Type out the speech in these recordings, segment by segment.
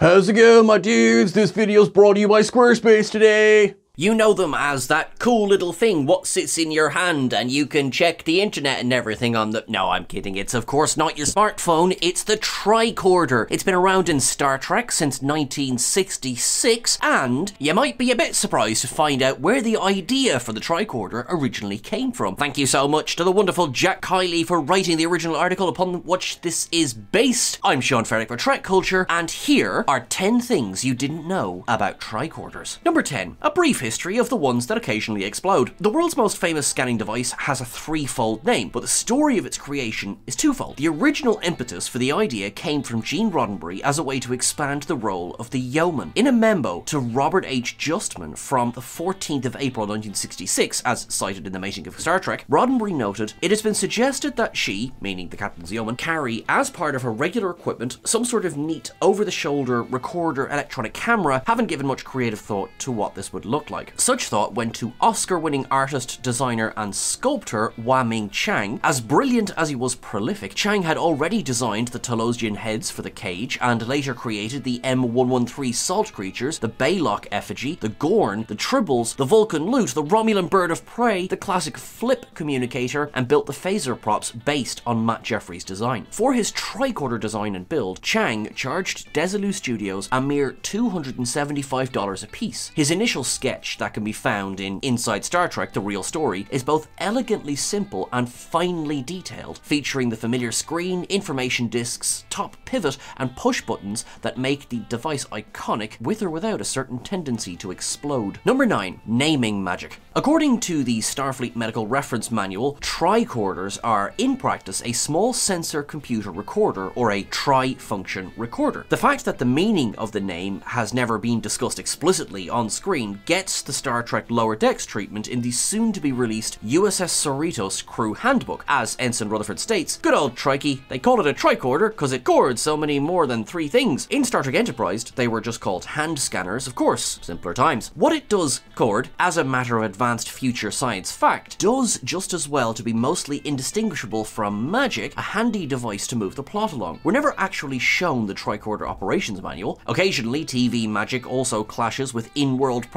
How's it going, my dudes? This video is brought to you by Squarespace today. You know them as that cool little thing what sits in your hand and you can check the internet and everything on the- No, I'm kidding. It's of course not your smartphone, it's the tricorder. It's been around in Star Trek since 1966 and you might be a bit surprised to find out where the idea for the tricorder originally came from. Thank you so much to the wonderful Jack Kiley for writing the original article upon which this is based. I'm Sean Ferrick for Trek Culture and here are 10 things you didn't know about tricorders. Number 10. A brief history of the ones that occasionally explode. The world's most famous scanning device has a threefold name, but the story of its creation is twofold. The original impetus for the idea came from Gene Roddenberry as a way to expand the role of the yeoman. In a memo to Robert H. Justman from the 14th of April 1966, as cited in The Making of Star Trek, Roddenberry noted, It has been suggested that she, meaning the captain's yeoman, carry, as part of her regular equipment, some sort of neat over-the-shoulder recorder electronic camera, haven't given much creative thought to what this would look like. Such thought went to Oscar winning artist, designer, and sculptor Wah Ming Chang. As brilliant as he was prolific, Chang had already designed the Talosian heads for the cage and later created the M113 salt creatures, the Balok effigy, the Gorn, the Tribbles, the Vulcan loot, the Romulan bird of prey, the classic flip communicator, and built the phaser props based on Matt Jefferies' design. For his tricorder design and build, Chang charged Desilu Studios a mere $275 a piece. His initial sketch that can be found in Inside Star Trek The Real Story is both elegantly simple and finely detailed, featuring the familiar screen, information discs, top pivot, and push buttons that make the device iconic with or without a certain tendency to explode. Number 9. Naming Magic. According to the Starfleet Medical Reference Manual, tricorders are, in practice, a small sensor computer recorder or a tri-function recorder. The fact that the meaning of the name has never been discussed explicitly on screen gets the Star Trek Lower Decks treatment in the soon-to-be released USS Cerritos Crew Handbook. As Ensign Rutherford states, good old trikey, they call it a tricorder because it gourds so many more than three things. In Star Trek Enterprise, they were just called hand scanners, of course, simpler times. What it does, cord, as a matter of advanced future science fact, does just as well to be mostly indistinguishable from magic, a handy device to move the plot along. We're never actually shown the tricorder operations manual. Occasionally, TV magic also clashes with in-world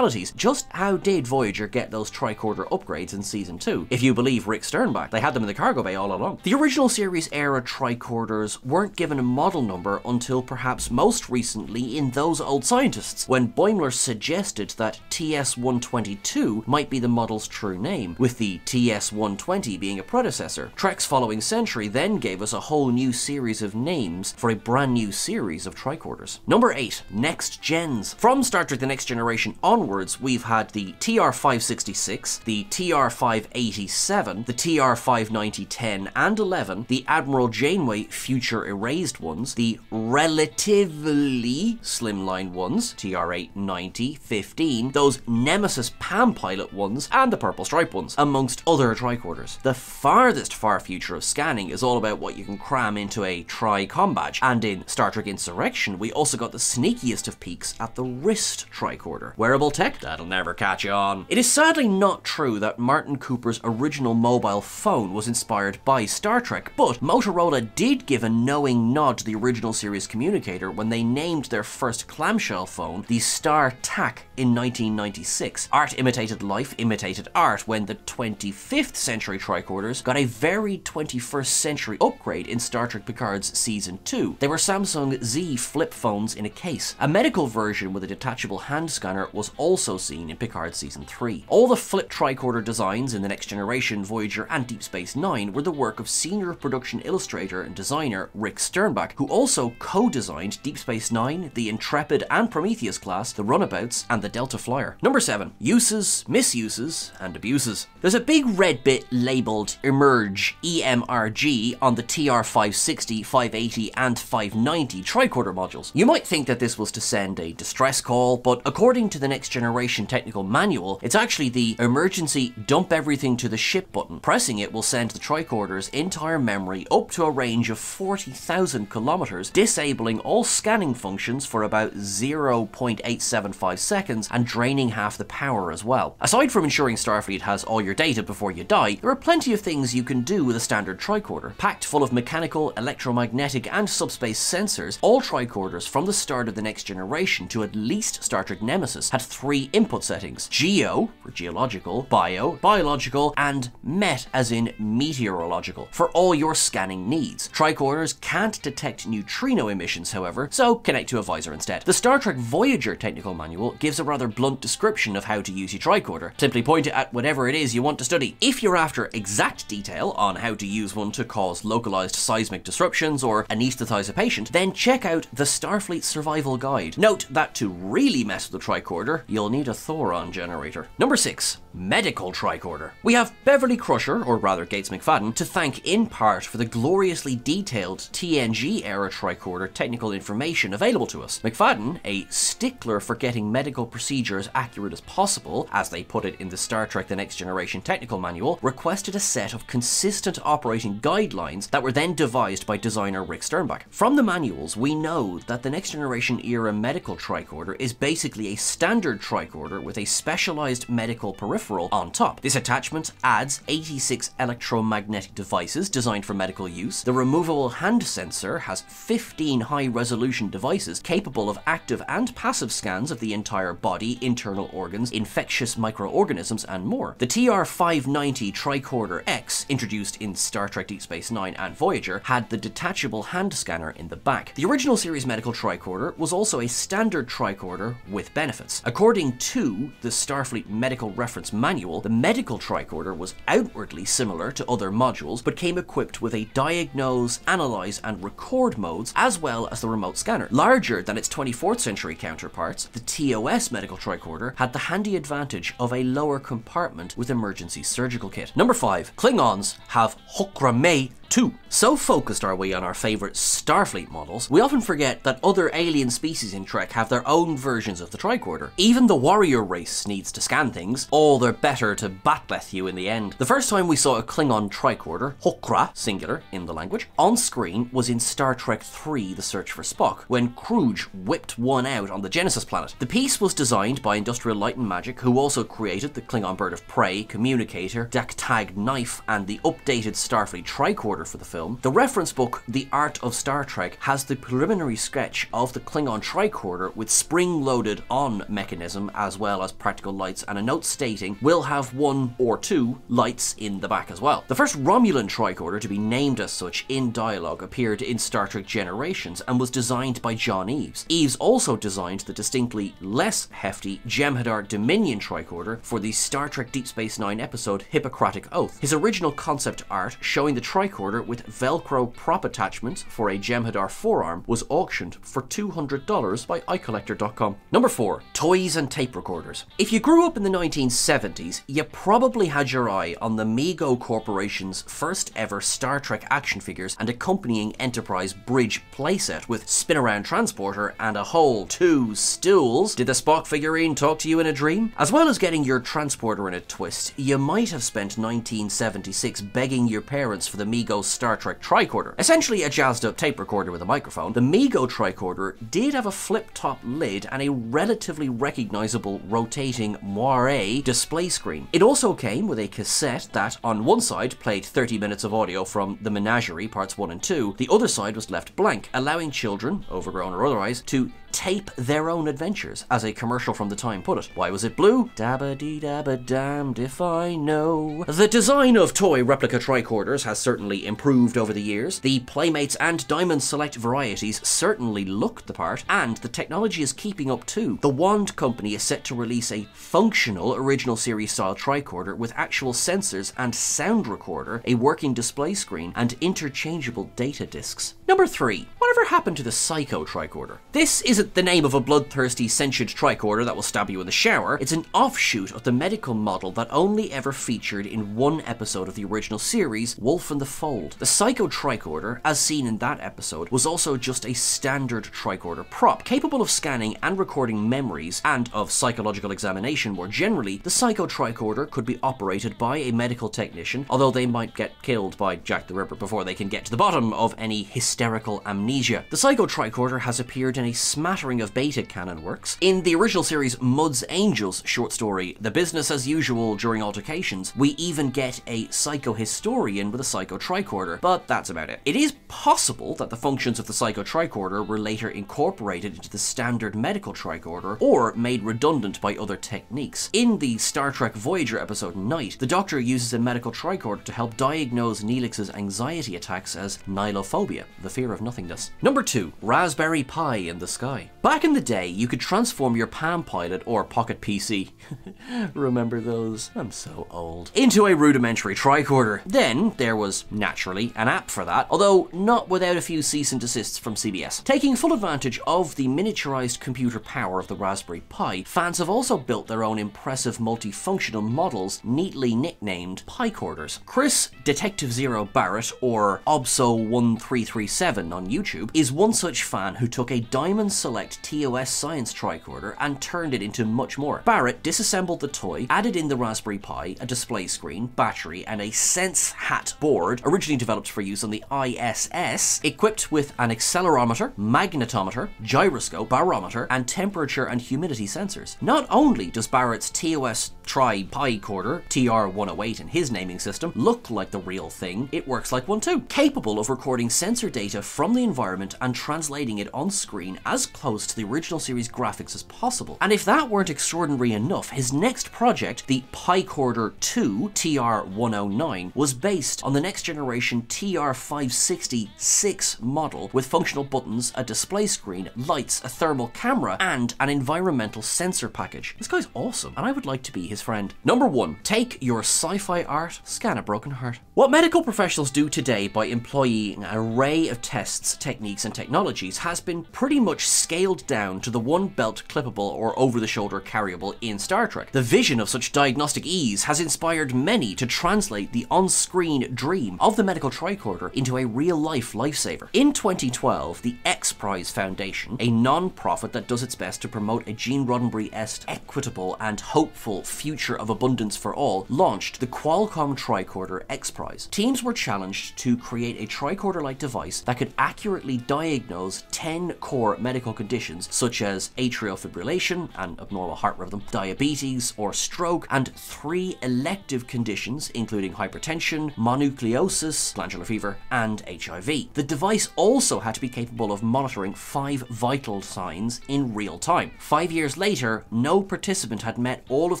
practicalities. Just how did Voyager get those tricorder upgrades in season 2? If you believe Rick Sternbach, they had them in the cargo bay all along. The original series era tricorders weren't given a model number until perhaps most recently in Those Old Scientists, when Boimler suggested that TS-122 might be the model's true name, with the TS-120 being a predecessor. Trek's following century then gave us a whole new series of names for a brand new series of tricorders. Number 8. Next Gens. From Star Trek The Next Generation onwards, we've had the TR-566, the TR-587, the TR-590 10 and 11, the Admiral Janeway Future Erased ones, the relatively slimline ones, TR-8, 90, 15, those Nemesis Palm Pilot ones, and the Purple Stripe ones, amongst other tricorders. The farthest far future of scanning is all about what you can cram into a tri-com badge, and in Star Trek Insurrection, we also got the sneakiest of peaks at the wrist tricorder. Wearable tech? That'll never catch on. It is sadly not true that Martin Cooper's original mobile phone was inspired by Star Trek, but Motorola did give a knowing nod to the original series communicator when they named their first clamshell phone the StarTAC in 1996. Art imitated life, imitated art when the 25th century tricorders got a very 21st century upgrade in Star Trek Picard's Season 2. They were Samsung Z flip phones in a case. A medical version with a detachable hand scanner was also seen in Picard Season 3. All the flip tricorder designs in the Next Generation, Voyager, and Deep Space Nine were the work of senior production illustrator and designer Rick Sternbach, who also co-designed Deep Space Nine, the Intrepid and Prometheus class, the Runabouts, and the Delta Flyer. Number 7. Uses, misuses, and abuses. There's a big red bit labelled Emerge EMRG on the TR560, 580, and 590 tricorder modules. You might think that this was to send a distress call, but according to the Next Generation generation technical manual, it's actually the emergency dump everything to the ship button. Pressing it will send the tricorder's entire memory up to a range of 40,000 kilometers, disabling all scanning functions for about 0.875 seconds and draining half the power as well. Aside from ensuring Starfleet has all your data before you die, there are plenty of things you can do with a standard tricorder. Packed full of mechanical, electromagnetic, and subspace sensors, all tricorders from the start of the next generation to at least Star Trek Nemesis had three input settings Geo, for geological, Bio, biological, and Met, as in meteorological, for all your scanning needs. Tricorders can't detect neutrino emissions, however, so connect to a visor instead. The Star Trek Voyager technical manual gives a rather blunt description of how to use your tricorder. Simply point it at whatever it is you want to study. If you're after exact detail on how to use one to cause localized seismic disruptions or anesthetize a patient, then check out the Starfleet Survival Guide. Note that to really mess with the tricorder, you'll need a Thoron generator. Number 6. Medical tricorder. We have Beverly Crusher, or rather Gates McFadden, to thank in part for the gloriously detailed TNG era tricorder technical information available to us. McFadden, a stickler for getting medical procedure as accurate as possible, as they put it in the Star Trek The Next Generation technical manual, requested a set of consistent operating guidelines that were then devised by designer Rick Sternbach. From the manuals, we know that the Next Generation era medical tricorder is basically a standard tricorder with a specialized medical peripheral on top. This attachment adds 86 electromagnetic devices designed for medical use. The removable hand sensor has 15 high resolution devices capable of active and passive scans of the entire body, internal organs, infectious microorganisms, and more. The TR-590 Tricorder X, introduced in Star Trek Deep Space Nine and Voyager, had the detachable hand scanner in the back. The original series medical tricorder was also a standard tricorder with benefits. According to the Starfleet Medical Reference Manual, the medical tricorder was outwardly similar to other modules, but came equipped with a diagnose, analyze, and record modes, as well as the remote scanner. Larger than its 24th century counterparts, the TOS medical tricorder had the handy advantage of a lower compartment with emergency surgical kit. Number 5. Klingons have Hokrame 2. So focused are we on our favourite Starfleet models, we often forget that other alien species in Trek have their own versions of the tricorder. Even the warrior race needs to scan things, all the better to batleth you in the end. The first time we saw a Klingon tricorder, Hokra, singular in the language, on screen was in Star Trek 3 The Search for Spock, when Kruge whipped one out on the Genesis planet. The piece was designed by Industrial Light and Magic, who also created the Klingon Bird of Prey, Communicator, d'k tahg Knife, and the updated Starfleet tricorder for the film. The reference book, The Art of Star Trek, has the preliminary sketch of the Klingon tricorder with spring loaded on mechanism as well as practical lights and a note stating we'll have one or two lights in the back as well. The first Romulan tricorder to be named as such in dialogue appeared in Star Trek Generations and was designed by John Eaves. Eaves also designed the distinctly less hefty Jem'Hadar Dominion tricorder for the Star Trek Deep Space Nine episode Hippocratic Oath. His original concept art showing the tricorder with Velcro prop attachment for a Jem'Hadar forearm was auctioned for $200 by iCollector.com. Number 4. Toys and tape recorders. If you grew up in the 1970s, you probably had your eye on the Mego Corporation's first ever Star Trek action figures and accompanying Enterprise Bridge playset with spin around transporter and a whole two stools. Did the Spock figurine talk to you in a dream? As well as getting your transporter in a twist, you might have spent 1976 begging your parents for the Mego Star Trek tricorder. Essentially a jazzed up tape recorder with a microphone, the Mego tricorder did have a flip top lid and a relatively recognizable rotating moire display screen. It also came with a cassette that, on one side, played 30 minutes of audio from The Menagerie Parts 1 and 2, the other side was left blank, allowing children, overgrown or otherwise, to tape their own adventures, as a commercial from the time put it. Why was it blue? Dabba dee dabba damned if I know. The design of toy replica tricorders has certainly improved over the years. The Playmates and Diamond Select varieties certainly look the part, and the technology is keeping up too. The Wand Company is set to release a functional original series style tricorder with actual sensors and sound recorder, a working display screen, and interchangeable data discs. Number 3. Whatever happened to the Psycho tricorder? This isn't the name of a bloodthirsty sentient tricorder that will stab you in the shower, it's an offshoot of the medical model that only ever featured in one episode of the original series, Wolf and the Fold. The Psycho Tricorder, as seen in that episode, was also just a standard tricorder prop, capable of scanning and recording memories and of psychological examination more generally. The Psycho Tricorder could be operated by a medical technician, although they might get killed by Jack the Ripper before they can get to the bottom of any hysterical amnesia. The Psycho Tricorder has appeared in a smattering of beta canon works. In the original series Mudd's Angels short story, The Business as Usual During Altercations, we even get a psychohistorian with a Psycho Tricorder, but that's about it. It is possible that the functions of the Psycho Tricorder were later incorporated into the standard medical tricorder or made redundant by other techniques. In the Star Trek Voyager episode Night, the Doctor uses a medical tricorder to help diagnose Neelix's anxiety attacks as nihiliphobia, the fear of nothingness. Number 2. Raspberry Pi in the sky. Back in the day, you could transform your Palm Pilot or Pocket PC remember those? I'm so old. Into a rudimentary tricorder. Then there was, naturally, an app for that, although not without a few cease and desists from CBS. Taking full advantage of the miniaturized computer power of the Raspberry Pi, fans have also built their own impressive multifunctional models neatly nicknamed Picorders. Chris Detective Zero Barrett, or Obso1337 on YouTube, is one such fan who took a Diamond Select TOS Science tricorder and turned it into much more. Barrett disassembled the toy, added in the Raspberry Pi, a display screen, battery, and a Sense Hat board, originally developed for use on the ISS, equipped with an accelerometer, magnetometer, gyroscope, barometer, and temperature and humidity sensors. Not only does Barrett's TOS Tri Pi Corder, TR108 in his naming system, look like the real thing, it works like one too. Capable of recording sensor data from the environment and translating it on screen as close to the original series graphics as possible. And if that weren't extraordinary enough, his next project, the Picorder 2 TR109, was based on the next generation TR560-6 model with functional buttons, a display screen, lights, a thermal camera, and an environmental sensor package. This guy's awesome, and I would like to be his friend. Number one, take your sci-fi art, scan a broken heart. What medical professionals do today by employing an array of tests, techniques, and technologies has been pretty much scaled down to the one belt clippable or over-the-shoulder carryable in Star Trek. The vision of such diagnostic ease has inspired many to translate the on-screen dream of the medical tricorder into a real-life lifesaver. In 2012, the X Prize Foundation, a non-profit that does its best to promote a Gene Roddenberry-esque, equitable, and hopeful future of abundance for all, launched the Qualcomm Tricorder X Prize. Teams were challenged to create a tricorder-like device that could accurately diagnose 10 core medical conditions such as atrial fibrillation, an abnormal heart rhythm, diabetes or stroke, and three elective conditions including hypertension, mononucleosis, glandular fever, and HIV. The device also had to be capable of monitoring five vital signs in real time. Five years later, no participant had met all of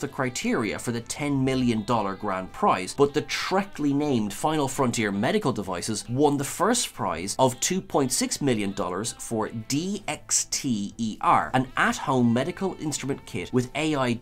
the criteria for the $10 million grand prize, but the Trekly named Final Frontier medical devices won the first prize of $2.6 million for DXTER, an at-home medical instrument kit with AI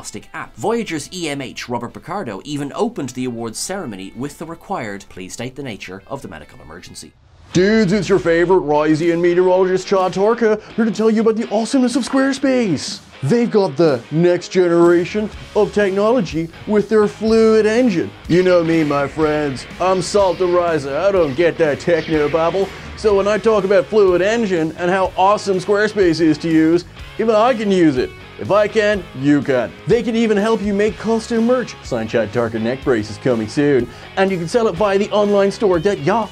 diagnostic app. Voyager's EMH Robert Picardo even opened the awards ceremony with the required please state the nature of the medical emergency. Dudes, it's your favorite Risian meteorologist Chad Tarka here to tell you about the awesomeness of Squarespace. They've got the next generation of technology with their fluid engine. You know me, my friends. I'm Salt the Riser. I don't get that techno babble. So when I talk about fluid engine and how awesome Squarespace is to use, even I can use it. If I can, you can. They can even help you make custom merch. Chad Tarka neck brace is coming soon. And you can sell it via the online store that yeah,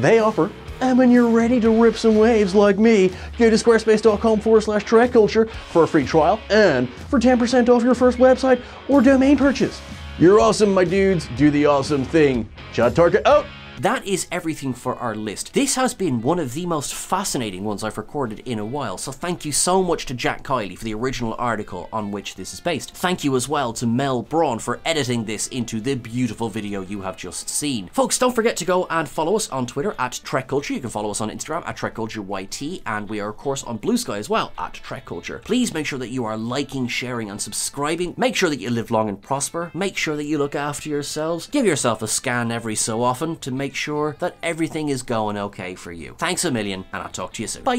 they offer. And when you're ready to rip some waves like me, go to squarespace.com forward slash Trek Culture for a free trial and for 10% off your first website or domain purchase. You're awesome, my dudes. Do the awesome thing. Chad Tarka out. That is everything for our list. This has been one of the most fascinating ones I've recorded in a while, so thank you so much to Jack Kiley for the original article on which this is based. Thank you as well to Mel Braun for editing this into the beautiful video you have just seen. Folks, don't forget to go and follow us on Twitter at Trek Culture. You can follow us on Instagram at Trek Culture YT, and we are of course on Blue Sky as well at Trek Culture. Please make sure that you are liking, sharing, and subscribing. Make sure that you live long and prosper. Make sure that you look after yourselves. Give yourself a scan every so often to make sure that everything is going okay for you. Thanks a million, and I'll talk to you soon. Bye.